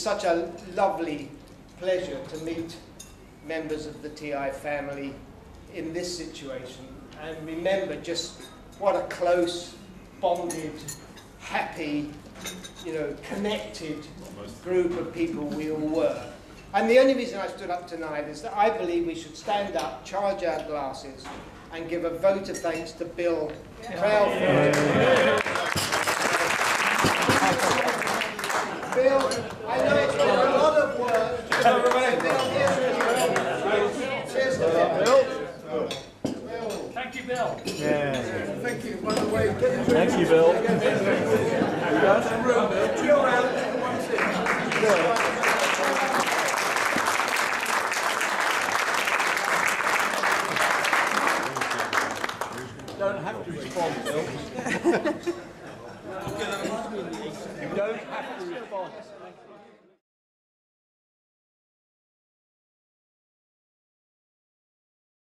such a lovely pleasure to meet members of the TI family in this situation and remember just what a close, bonded, happy, you know, connected group of people we all were. And the only reason I stood up tonight is that I believe we should stand up, charge our glasses, and give a vote of thanks to Bill Proudfoot. Bill, Thank you, Bill. Thank you, by the way. Thank you, Bill. Bill. don't have to respond, Bill. you don't have to respond.